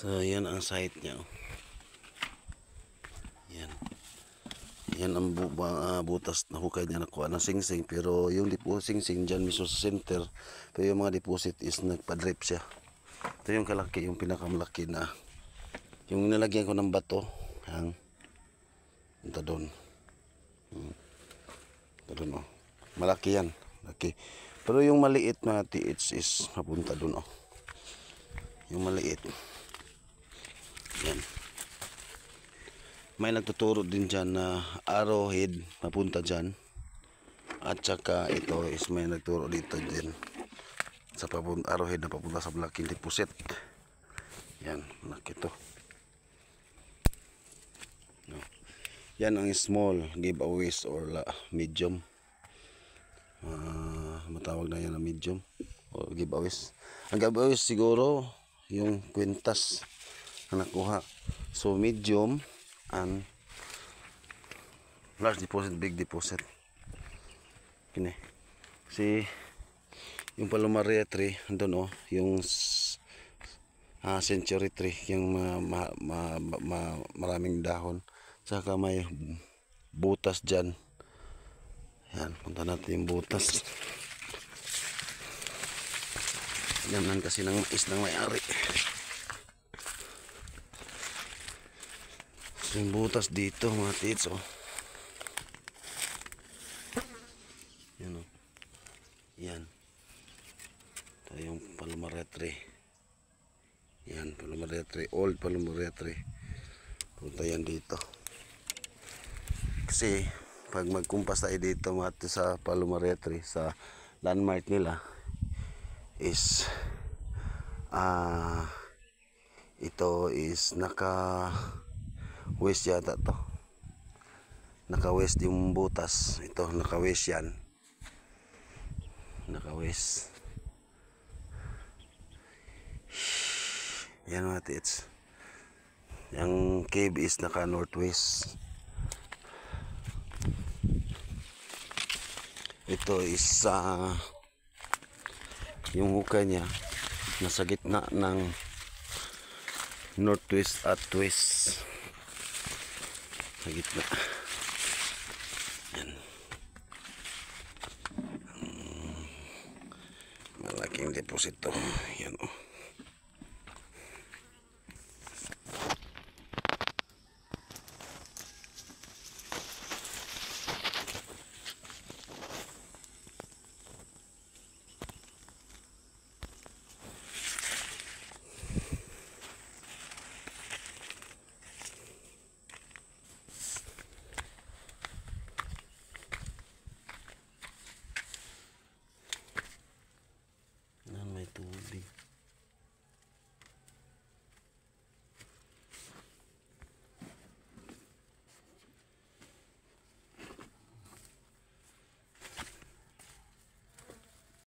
So, yan ang site niya. oh. Yan. Yan ang bu ah, butas na hukay niya nakuha ng singsing. Pero yung depo singsing dyan mismo sa center. Pero yung mga deposit is nagpa-drip siya. Ito yung kalaki, yung pinakamalaki na. Yung nilagyan ko ng bato. Hang. Punta doon. Hmm. Doon oh. Malaki yan. Malaki. Pero yung maliit na TH is mapunta doon oh. Yung maliit. Yan. May nagtuturo din dyan na arrowhead mapunta dyan. At saka ito is may nagturo dito din. Sa papunta, arrowhead na papunta sa Black Deposit. Yan, malaki to. No. Yan ang small giveaways or la, medium. Ah, matawag na yan na medium or giveaways. Ang giveaways siguro yung kwintas na nakuha. So medium and large deposit, big deposit. Kini. Si yung Palomaria tree, andun oh, yung ah, century tree, yung ma, ma, ma, ma- maraming dahon. Saka may butas dyan. Yan, punta natin yung butas. Yan lang kasi ng mais ng may-ari. Yung butas dito mga tits oh. Yan oh. Yan. Ito yung Palmaria tree. Yan, Palmaria tree. Old Palmaria tree. Punta yan dito. Kasi pag magkumpas tayo dito mga tits, sa Palmaria tree sa landmark nila is ah ito is naka west yata to. Naka west yung butas. Ito naka west yan. Naka west yan mga tits. Yung cave is naka northwest ito is ah, yung hukay niya. Nasa gitna ng northwest at west sa gitna yan. Mm. malaking deposito. Yan oh